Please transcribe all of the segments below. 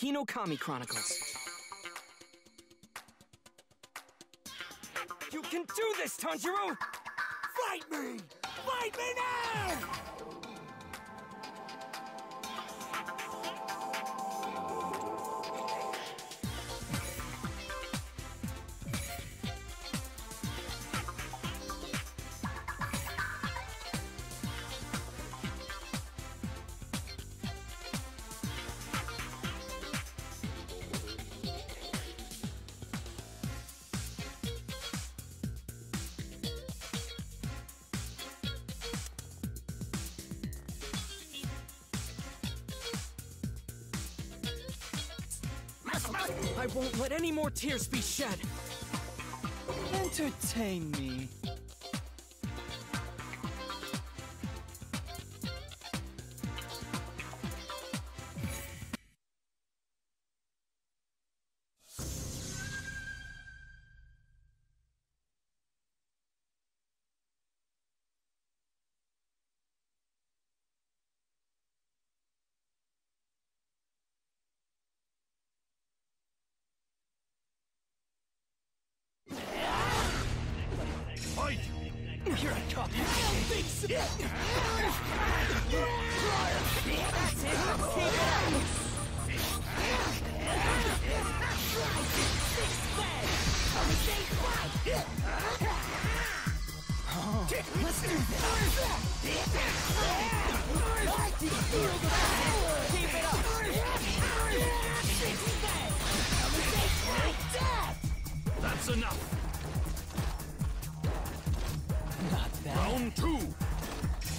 Hinokami Chronicles. You can do this, Tanjiro! Fight me! Fight me now! I won't let any more tears be shed! Entertain me. Let's enough! Not bad. Round two!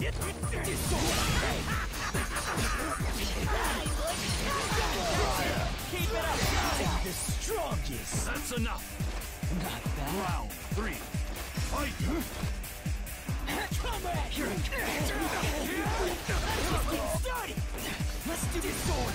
Keep it up! The strongest. That's enough! Not bad. Round three! Fight! Here I come! Get started! Let's do this sword!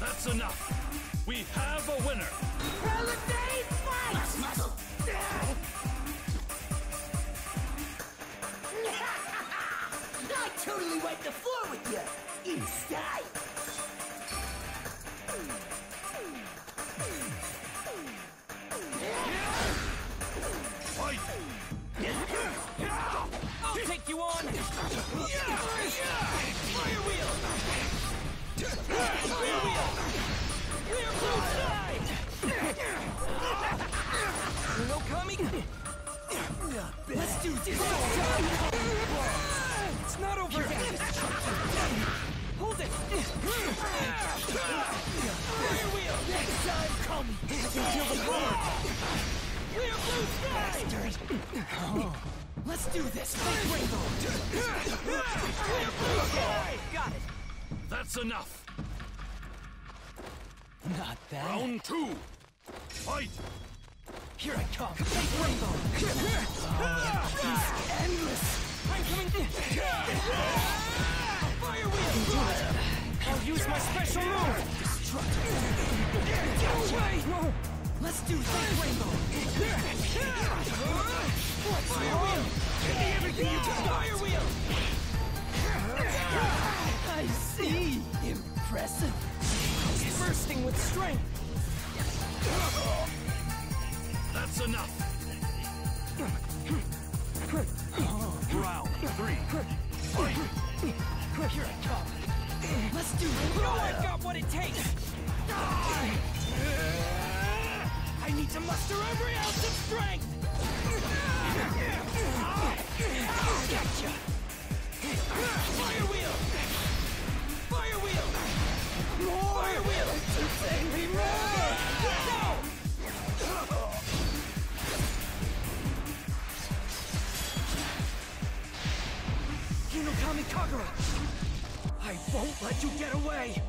That's enough! We have a winner! Holiday fight! Muscle! I totally wiped the floor with you! In take you on! Fire wheel! Fire wheel! Clear blue sky! No coming! Let's do this! It's not over yet! Hold it! Fire wheel! Next time coming! I can feel the power! Clear blue sky! Let's do this! Fake rainbow! Clear blue sky! Got it! That's enough! Not bad. Round two! Fight! Here I come! Fake rainbow! endless! I'm coming! Fire wheel! I'll use my special move! Get away! No! Let's do fake rainbow! Fire wheel! Give me everything you can! Fire wheel! I see. Impressive. bursting with strength. That's enough. Round three. Fight. Here I come. Let's do it. You know I've got what it takes. I need to muster every ounce of strength. I won't let you get away!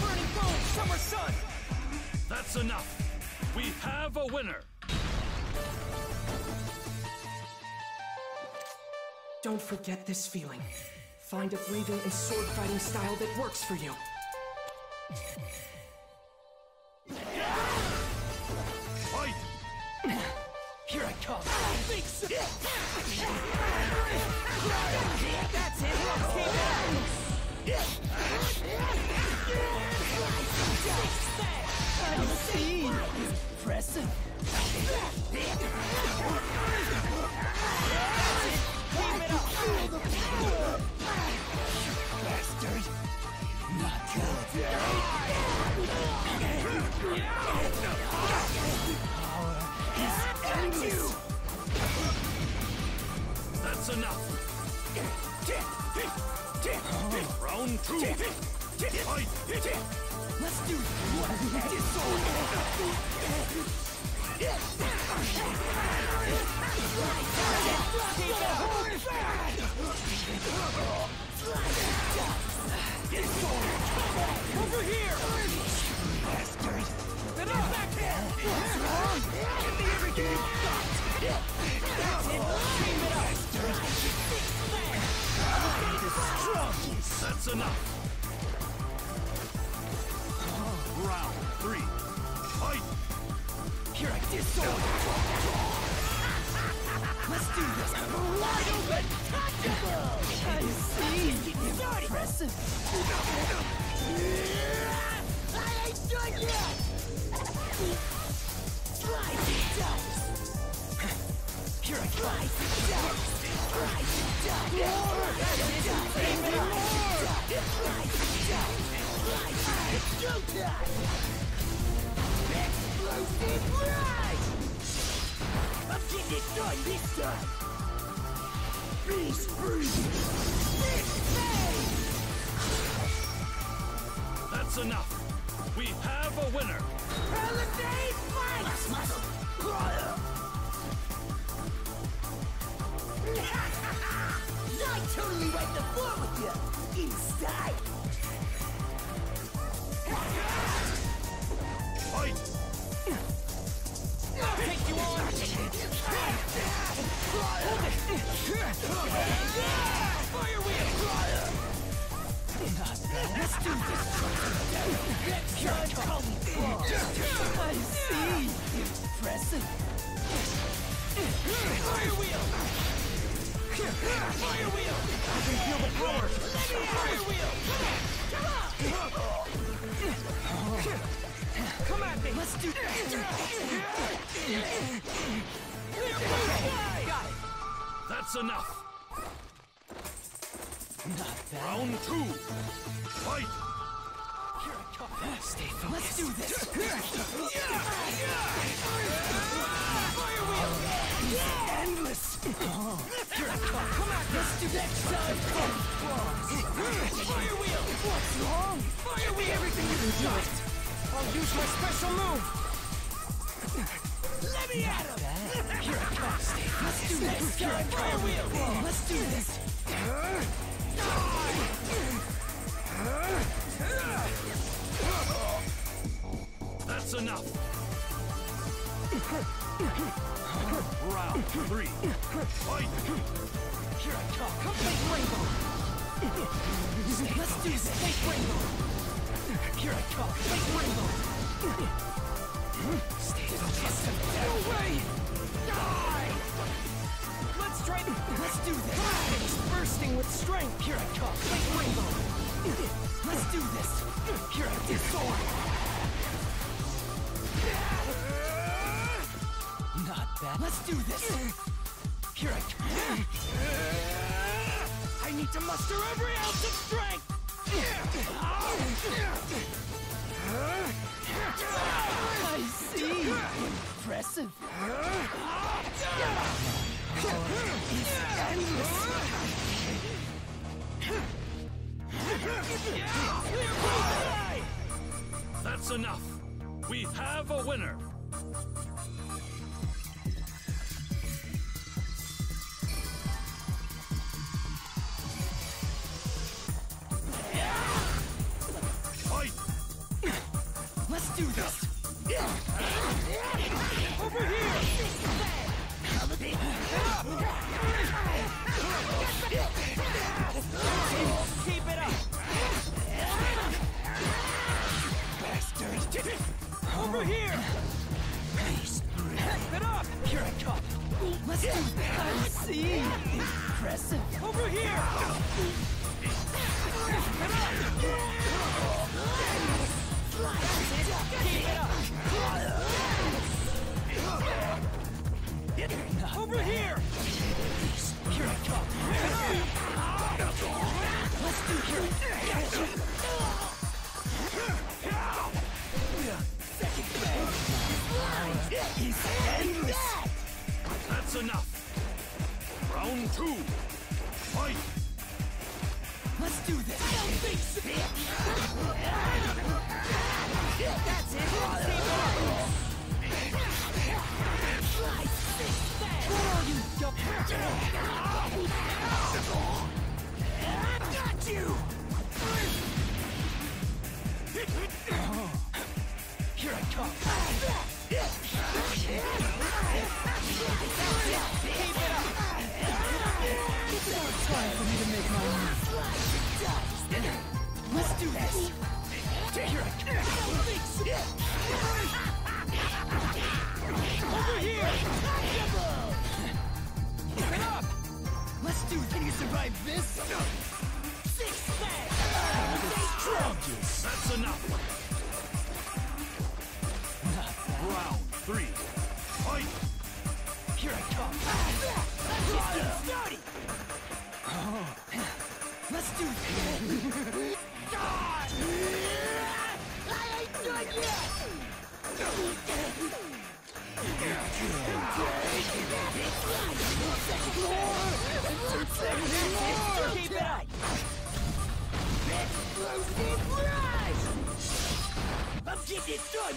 Burning Bone, Summer Sun! That's enough. We have a winner. Don't forget this feeling. Find a breathing and sword fighting style that works for you. Fight. Here I come! I see! Impressive! Keep it up! Not good. That's enough. Round two. Let's do Over here! Bastard! Get up back there! What's wrong? Give me everything you've got! That's it! Team it up! Strong! That's enough. Three. Fight. Here I disorder! Let's do this! Wide open! I see! Impressive! I ain't done yet! Slice it dice! Here I go! Slice it dice! Slice it dice! More! Slice it dice! Slice it! It's showtime! Explosive rush! I'm getting it this time! Beast breeze! Big face! That's enough. We have a winner. Holiday fight! Last muscle! I totally wiped the floor with you! Inside! Fire wheel! I can feel the power! Fire wheel! Come on! Come at me! Let's do this! That's enough. Round two. Fight. Stay focused. Let's do this! Fire wheel! Endless! Here come! Come on! Let's do next time! Fire wheel! What's wrong? Fire! Everything you can do it! I'll use my special move! Let me at him! Here I come! Let's do next time! Let's do this! That's enough. Round three. Fight. Here I come! Complete rainbow! Let's do this! Fake rainbow! Here I come! Fake rainbow! Stay focused! No way! Die! Let's try... Let's do this! It's bursting with strength! Here I come! Fake rainbow! Let's do this. Here, this sword. Not bad. Let's do this. Here I come. I need to muster every ounce of strength. I see. Impressive. It's endless. That's enough. We have a winner.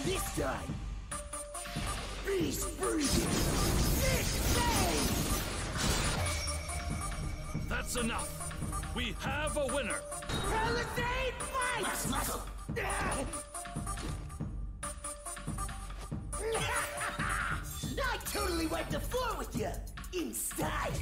This time. Beast breathing. Six phase! That's enough. We have a winner. Paladin fight! Max muscle. I totally wiped the floor with you. Inside.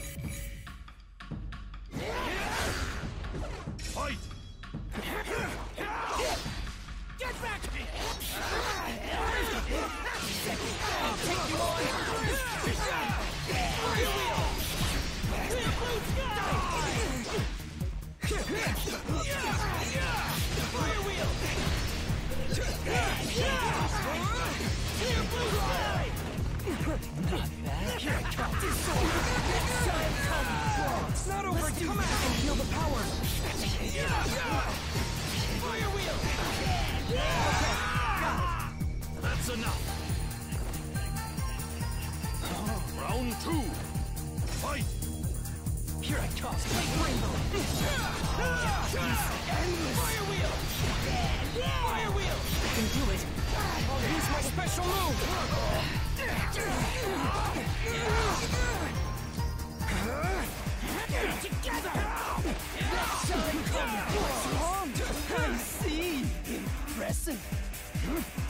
Come out and feel the power! Fire wheel! That's enough. Round two. Fight! Here I come! Fake rainbow! Fire wheel! Fire wheel! I can do it! I'll use my special move! Get it together! Next time comes! I see! Impressive!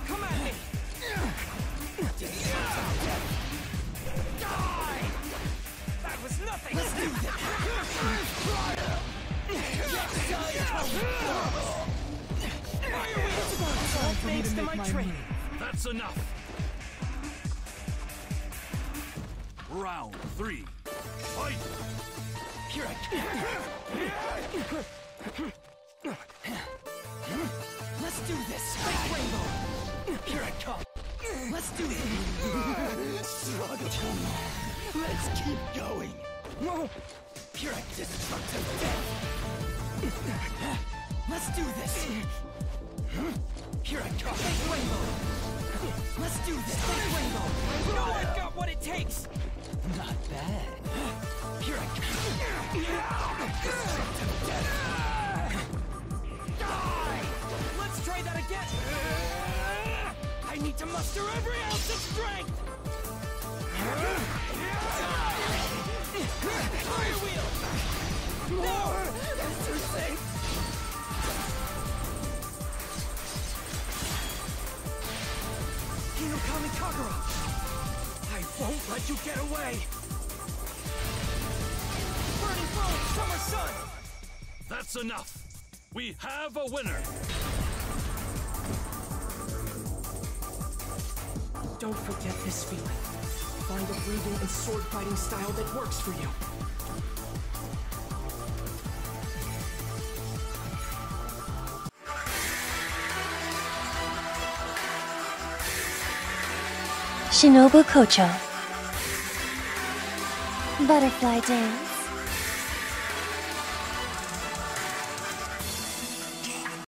Come at me! Die! That was nothing! Let's do this! Wheel! All thanks to my training! That's enough. Round three. Fight! Here I come. do this! Fake rainbow! Here I come! Let's do this! Struggle! Let's keep going! Here I destructive death! Let's do this! Here I come! Fake rainbow! Let's do this! Fake rainbow! I know I've got what it takes! Not bad. Here I come! Die! Let's try that again! I need to muster every ounce of strength! Fire wheel! No! That's too safe! Hinokami Kagura! I won't let you get away! Burning Bone, Summer Sun! That's enough. We have a winner. Don't forget this feeling. Find a breathing and sword fighting style that works for you. Shinobu Kocho. Butterfly Dance.